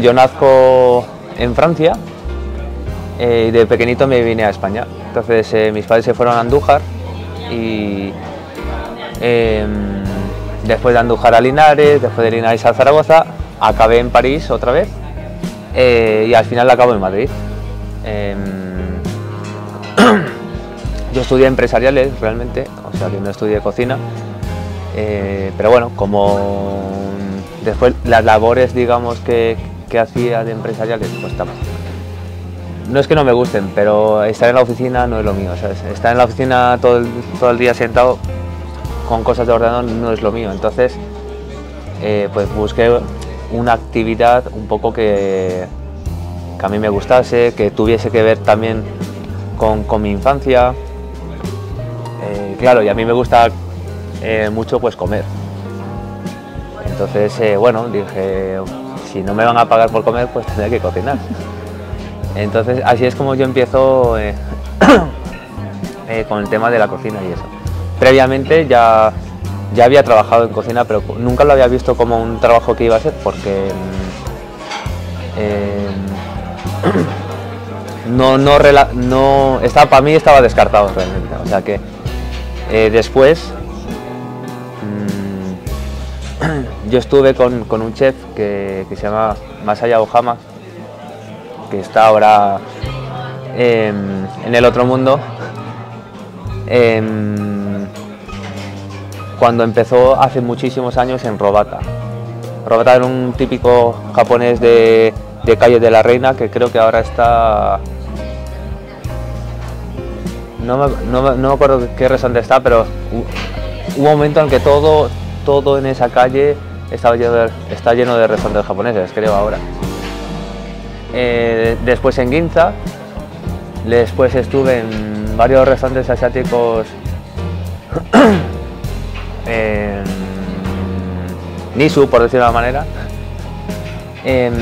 Yo nazco en Francia eh, y de pequeñito me vine a España. Entonces eh, mis padres se fueron a Andújar y em, después de Andújar a Linares, después de Linares a Zaragoza, acabé en París otra vez eh, y al final acabo en Madrid. Em, yo estudié empresariales realmente, o sea que no estudié cocina, pero bueno, como después las labores digamos que, que hacía de empresariales, pues tampoco. No es que no me gusten, pero estar en la oficina no es lo mío. Estar en la oficina todo el, todo el día sentado con cosas de ordenador no es lo mío. Entonces, eh, pues busqué una actividad un poco que, que, a mí me gustase, que tuviese que ver también con, con mi infancia. Eh, claro, y a mí me gusta eh, mucho pues comer. Entonces, bueno, dije, si no me van a pagar por comer, pues tendré que cocinar. Entonces, así es como yo empiezo eh, eh, con el tema de la cocina y eso. Previamente ya, ya había trabajado en cocina, pero nunca lo había visto como un trabajo que iba a ser, porque eh, no, no, no estaba, para mí estaba descartado realmente. O sea que después yo estuve con, un chef que, se llama Masaya Ohama, que está ahora em, en el otro mundo. Em, cuando empezó hace muchísimos años en Robata. Robata era un típico japonés de, calle de la Reina que creo que ahora está no me, no, acuerdo qué restaurante está, pero hubo un momento en que todo, todo en esa calle está lleno de restaurantes japoneses, creo ahora. Eh, después en Ginza, después estuve en varios restaurantes asiáticos en Nisu, por decirlo de una manera. Em,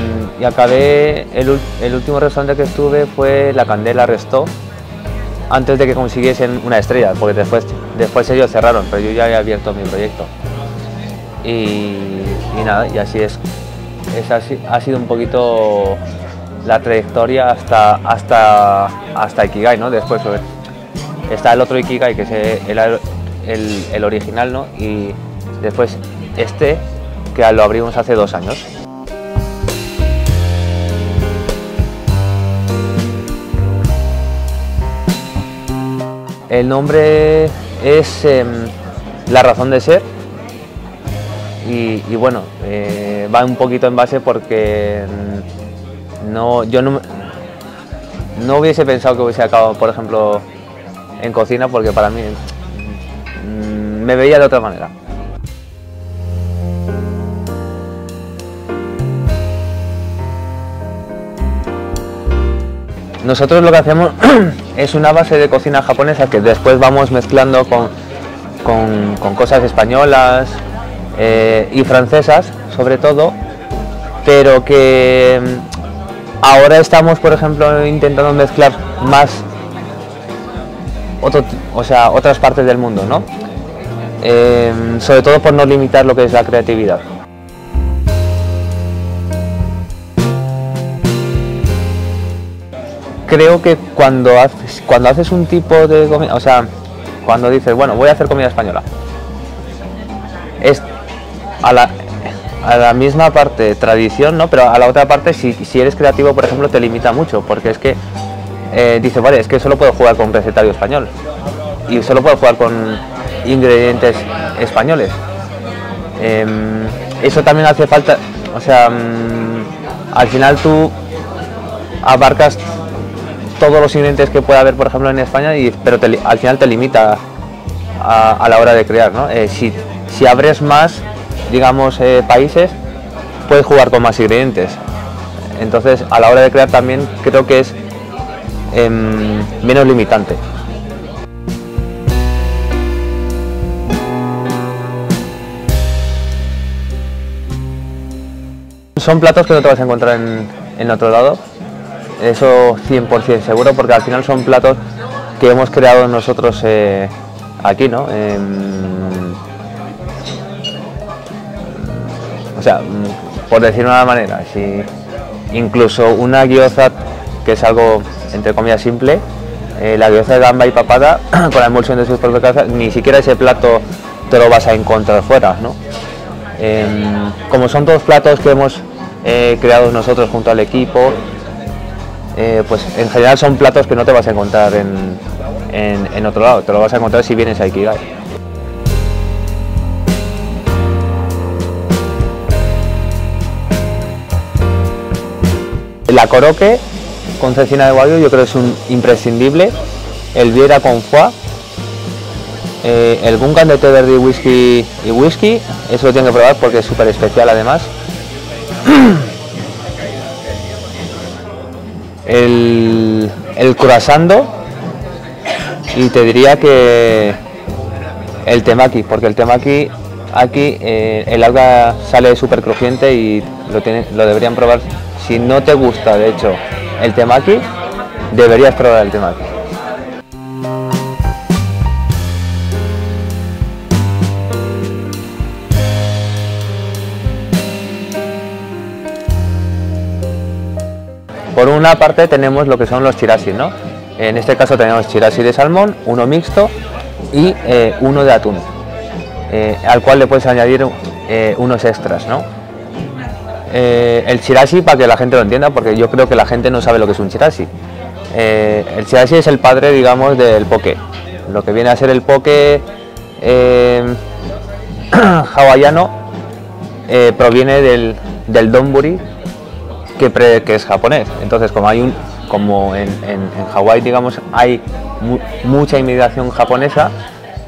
y acabé, el, el, último restaurante que estuve fue La Candela Restó, antes de que consiguiesen una estrella, porque después, después ellos cerraron, pero yo ya había abierto mi proyecto. Y, nada, y así es. es ha sido un poquito la trayectoria hasta, hasta, hasta Ikigai, ¿no? Después pues, está el otro Ikigai, que es el, el, original, ¿no? Y después este, que lo abrimos hace dos años. El nombre es em, La razón de ser y, bueno, eh, va un poquito en base porque no, yo no, no hubiese pensado que hubiese acabado, por ejemplo, en cocina porque para mí mm, me veía de otra manera. Nosotros lo que hacemos es una base de cocina japonesa que después vamos mezclando con, con cosas españolas, eh, y francesas sobre todo, pero que mm, ahora estamos, por ejemplo, intentando mezclar más otras partes del mundo, ¿no? Eh, sobre todo por no limitar lo que es la creatividad. Creo que cuando haces, cuando haces un tipo de comida, o sea, cuando dices, bueno, voy a hacer comida española, es a la, a la misma parte tradición, ¿no? Pero a la otra parte, si, si eres creativo, por ejemplo, te limita mucho, porque es que eh, dice, vale, es que solo puedo jugar con recetario español y solo puedo jugar con ingredientes españoles. Em, eso también hace falta, o sea, mm, al final tú abarcas todos los ingredientes que pueda haber, por ejemplo, en España, y, pero al final te limita a, la hora de crear, ¿no? Eh, si, si abres más, digamos, eh, países, puedes jugar con más ingredientes. Entonces, a la hora de crear también creo que es em, menos limitante. Son platos que no te vas a encontrar en, otro lado, eso 100% seguro, porque al final son platos que hemos creado nosotros eh, aquí, ¿no? Em, sea, por decirlo de una manera, si, incluso una gyoza que es algo entre comillas simple, eh, la gyoza de gamba y papada con la emulsión de sus propios cabezas, ni siquiera ese plato te lo vas a encontrar fuera, ¿no? Em, como son todos platos que hemos eh, creado nosotros junto al equipo, eh, pues en general son platos que no te vas a encontrar en, en, otro lado, te lo vas a encontrar si vienes a Ikigai. La coroque con cecina de guayo yo creo que es un imprescindible. El viera con foie. Eh, el bunkan de té verde y whisky y whisky, eso lo tienen que probar porque es súper especial además. El, el croissando y te diría que el temaki, porque el temaki aquí eh, el alga sale súper crujiente y lo, lo deberían probar. Si no te gusta, de hecho, el temaki, deberías probar el temaki. Por una parte tenemos lo que son los chirashi, ¿no? En este caso tenemos chirashi de salmón, uno mixto y eh, uno de atún, eh, al cual le puedes añadir eh, unos extras, ¿no? El chirashi, para que la gente lo entienda, porque yo creo que la gente no sabe lo que es un chirashi. el chirashi es el padre, digamos, del poke. Lo que viene a ser el poke hawaiano proviene del, del donburi, que, que es japonés. Entonces, como hay un, como en, en, Hawái, digamos, hay mucha inmigración japonesa,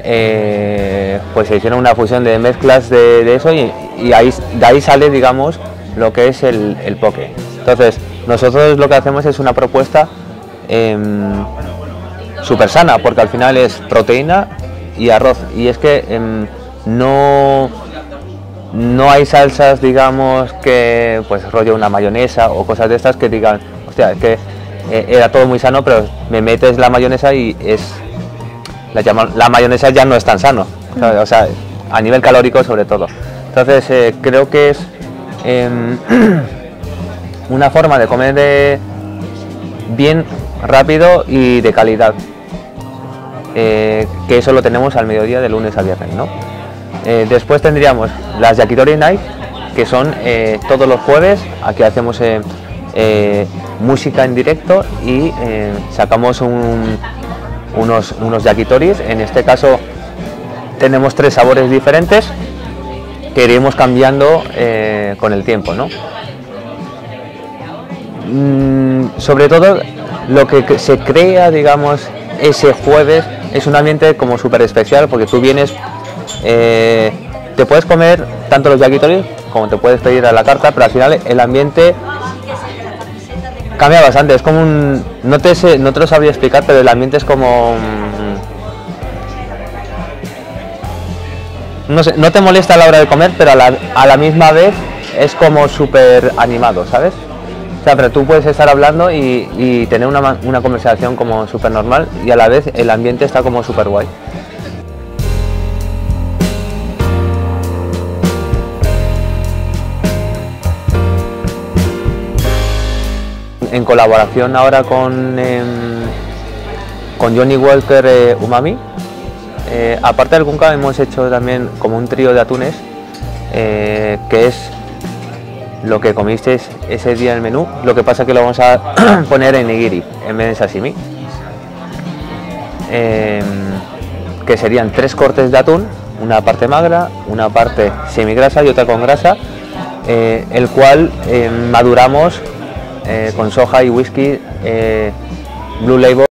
eh, pues se hicieron una fusión de mezclas de, eso y, de ahí sale, digamos, lo que es el, el poke. Entonces, nosotros lo que hacemos es una propuesta eh, súper sana, porque al final es proteína y arroz. Y es que em, no, no hay salsas, digamos, que pues rollo una mayonesa o cosas de estas que digan, hostia, es que eh, era todo muy sano, pero me metes la mayonesa y es. La, la mayonesa ya no es tan sano, o sea, a nivel calórico sobre todo. Entonces, eh, creo que es em, una forma de comer de bien, rápido y de calidad. Eh, que eso lo tenemos al mediodía de lunes a viernes, ¿no? después tendríamos las Yakitori Night, que son todos los jueves, aquí hacemos eh, música en directo y eh, sacamos unos, unos yakitoris. En este caso tenemos tres sabores diferentes que iremos cambiando eh, con el tiempo. ¿no? Mm, sobre todo lo que se crea, digamos, ese jueves es un ambiente como súper especial porque tú vienes, te puedes comer tanto los yakitoris como te puedes pedir a la carta, pero al final el ambiente cambia bastante, es como un... No te, sé, no te lo sabría explicar, pero el ambiente es como... No sé, no te molesta a la hora de comer, pero a la, misma vez es como súper animado, ¿sabes? O sea, pero tú puedes estar hablando y, tener una, una conversación como súper normal y a la vez el ambiente está como súper guay. en colaboración ahora con, em, con Johnny Walker eh, Umami. Eh, aparte del Kunka hemos hecho también como un trío de atunes, eh, que es lo que comisteis ese día en el menú, lo que pasa que lo vamos a poner en nigiri en vez de sashimi. Em, que serían tres cortes de atún, una parte magra, una parte semigrasa y otra con grasa, el cual maduramos eh, con soja y whisky eh, Blue Label.